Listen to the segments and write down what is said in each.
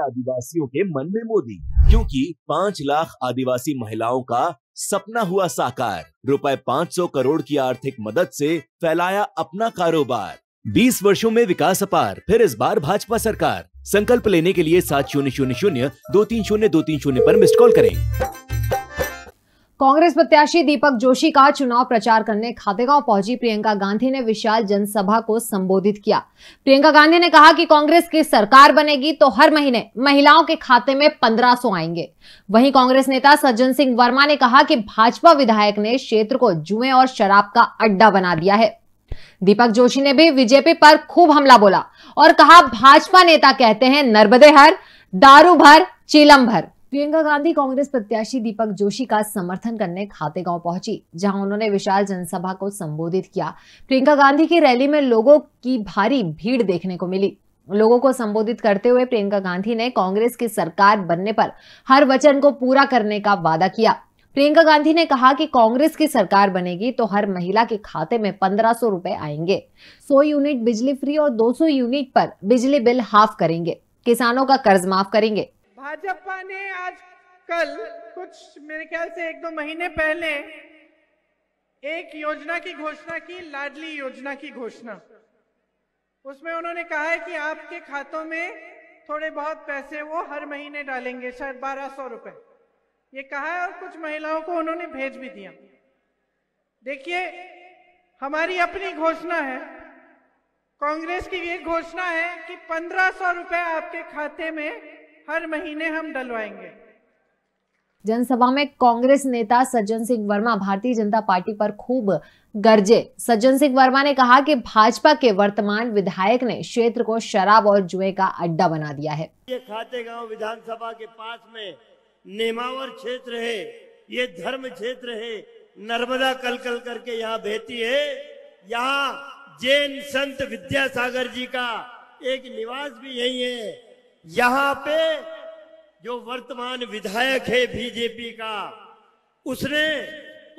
आदिवासियों के मन में मोदी। क्योंकि पाँच लाख आदिवासी महिलाओं का सपना हुआ साकार। रुपए 500 करोड़ की आर्थिक मदद से फैलाया अपना कारोबार। 20 वर्षों में विकास अपार, फिर इस बार भाजपा सरकार। संकल्प लेने के लिए सात शून्य शून्य शून्य, दो तीन शून्य, दो तीन शून्य आरोप मिस्ड कॉल करें। कांग्रेस प्रत्याशी दीपक जोशी का चुनाव प्रचार करने खातेगांव पहुँची प्रियंका गांधी ने विशाल जनसभा को संबोधित किया। प्रियंका गांधी ने कहा कि कांग्रेस की सरकार बनेगी तो हर महीने महिलाओं के खाते में 1500 आएँगे। वहीं कांग्रेस नेता सज्जन सिंह वर्मा ने कहा कि भाजपा विधायक ने क्षेत्र को जुए और शराब का अड्डा बना दिया है। दीपक जोशी ने भी बीजेपी पर खूब हमला बोला और कहा, भाजपा नेता कहते हैं, नर्मदे हर, दारू भर, चीलम भर। प्रियंका गांधी कांग्रेस प्रत्याशी दीपक जोशी का समर्थन करने खातेगांव पहुँची, जहाँ उन्होंने विशाल जनसभा को संबोधित किया। प्रियंका गांधी की रैली में लोगों की भारी भीड़ देखने को मिली। लोगों को संबोधित करते हुए प्रियंका गांधी ने कांग्रेस की सरकार बनने पर हर वचन को पूरा करने का वादा किया। प्रियंका गांधी ने कहा कि कांग्रेस की सरकार बनेगी तो हर महिला के खाते में पंद्रह सौ रुपए आएँगे। 100 यूनिट बिजली फ्री और 200 यूनिट पर बिजली बिल हाफ़ करेंगे। किसानों का कर्ज माफ़ करेंगे। भाजपा ने आज कल, कुछ मेरे ख्याल से एक दो महीने पहले, एक योजना की घोषणा की, लाडली योजना की घोषणा। उसमें उन्होंने कहा है कि आपके खातों में थोड़े बहुत पैसे वो हर महीने डालेंगे, शायद बारह सौ रुपए। ये कहा है और कुछ महिलाओं को उन्होंने भेज भी दिया। देखिए, हमारी अपनी घोषणा है, कांग्रेस की ये घोषणा है कि पंद्रह सौ रुपए आपके खाते में हर महीने हम डलवाएँगे। जनसभा में कांग्रेस नेता सज्जन सिंह वर्मा भारतीय जनता पार्टी पर खूब गर्जे। सज्जन सिंह वर्मा ने कहा कि भाजपा के वर्तमान विधायक ने क्षेत्र को शराब और जुए का अड्डा बना दिया है। ये खातेगांव विधानसभा के पास में नेमावर क्षेत्र है ये धर्म क्षेत्र है नर्मदा कल कल करके यहाँ बहती है। यहाँ जैन संत विद्यासागर जी का एक निवास भी यही है। यहाँ पे जो वर्तमान विधायक है बीजेपी का, उसने,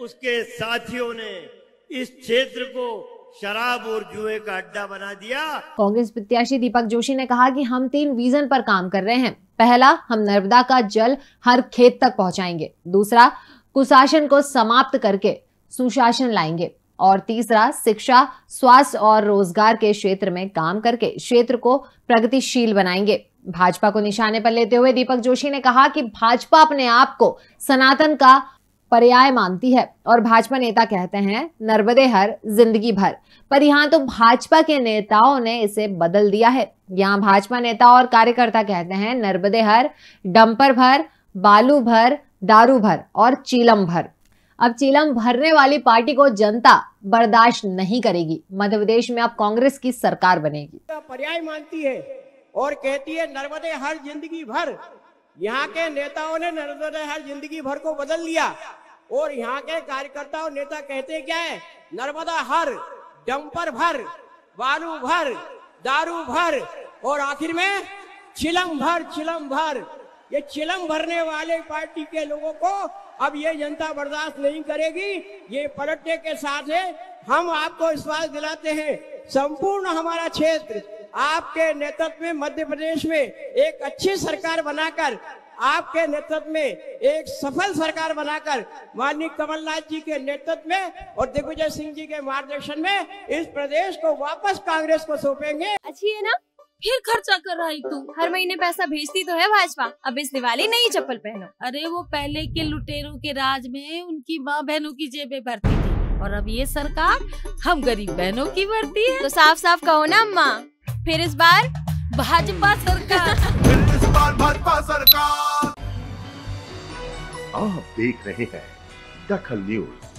उसके साथियों ने इस क्षेत्र को शराब और जुए का अड्डा बना दिया। कांग्रेस प्रत्याशी दीपक जोशी ने कहा कि हम तीन विजन पर काम कर रहे हैं। पहला, हम नर्मदा का जल हर खेत तक पहुंचाएँगे। दूसरा, कुशासन को समाप्त करके सुशासन लाएँगे। और तीसरा, शिक्षा, स्वास्थ्य और रोज़गार के क्षेत्र में काम करके क्षेत्र को प्रगतिशील बनाएँगे। भाजपा को निशाने पर लेते हुए दीपक जोशी ने कहा कि भाजपा अपने आप को सनातन का पर्याय मानती है और भाजपा नेता कहते हैं, नर्मदे हर, ज़िंदगी भर। पर यहाँ तो भाजपा के नेताओं ने इसे बदल दिया है। यहाँ भाजपा नेता और कार्यकर्ता कहते हैं, नर्मदे हर, डंपर भर, बालू भर, दारू भर और चीलम भर। अब चीलम भरने वाली पार्टी को जनता बर्दाश्त नहीं करेगी। मध्य प्रदेश में अब कांग्रेस की सरकार बनेगी। पर्याय मानती है। और कहती है, नर्मदे, हर ज़िंदगी भर, यहाँ के नेताओं ने नर्मदे, हर ज़िंदगी भर को बदल लिया। और यहाँ के कार्यकर्ता और नेता कहते क्या है? नर्मदा हर, डंपर भर, बालू भर, दारू भर, और आखिर में चिलम भर चिलम भर। ये चिलम भरने वाले पार्टी के लोगों को अब ये जनता बर्दाश्त नहीं करेगी। ये पलटने के साथ है, हम आपको विश्वास दिलाते हैं, संपूर्ण हमारा क्षेत्र आपके नेतृत्व में मध्य प्रदेश में एक अच्छी सरकार बनाकर आपके नेतृत्व में एक सफल सरकार बनाकर माननीय कमलनाथ जी के नेतृत्व में और दिग्विजय सिंह जी के मार्गदर्शन में इस प्रदेश को वापस कांग्रेस को सौंपेंगे। अच्छी है ना? फिर खर्चा कर रहा है तू। हर महीने पैसा भेजती तो है भाजपा। अब इस दिवाली नई चप्पल पहनो। अरे वो पहले के लुटेरों के राज में उनकी माँ बहनों की जेबें भरती थी। और अब ये सरकार हम गरीब बहनों की भरती है। तो साफ़ साफ़ कहो ना अम्मा। फिर इस बार भाजपा सरकार। फिर इस बार भाजपा सरकार। आप देख रहे हैं दखल न्यूज़।